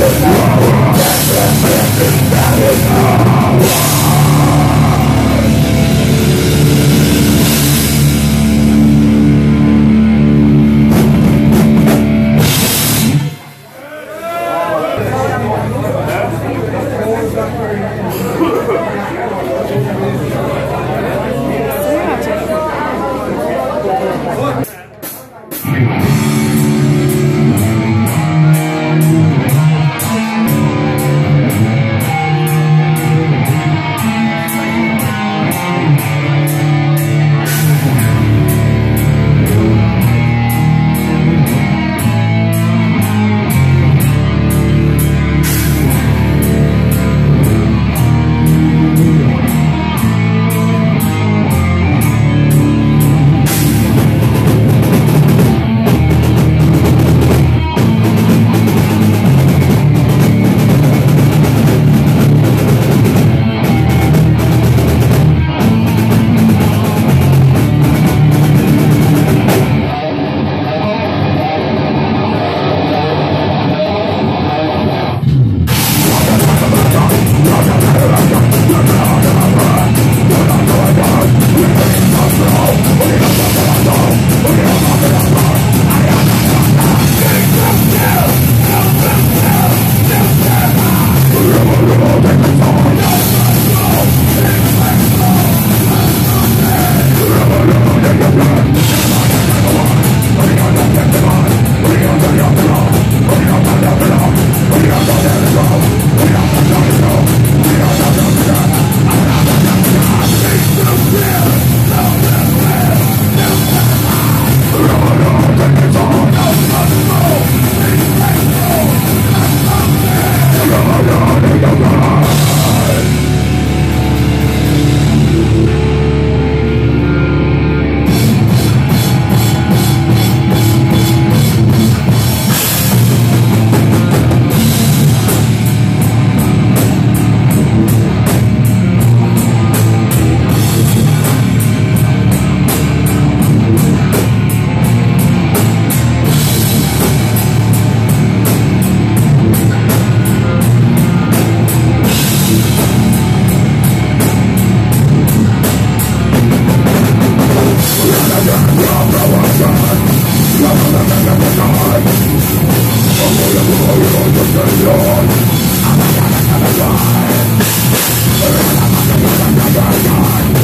Whoa. I'm gonna go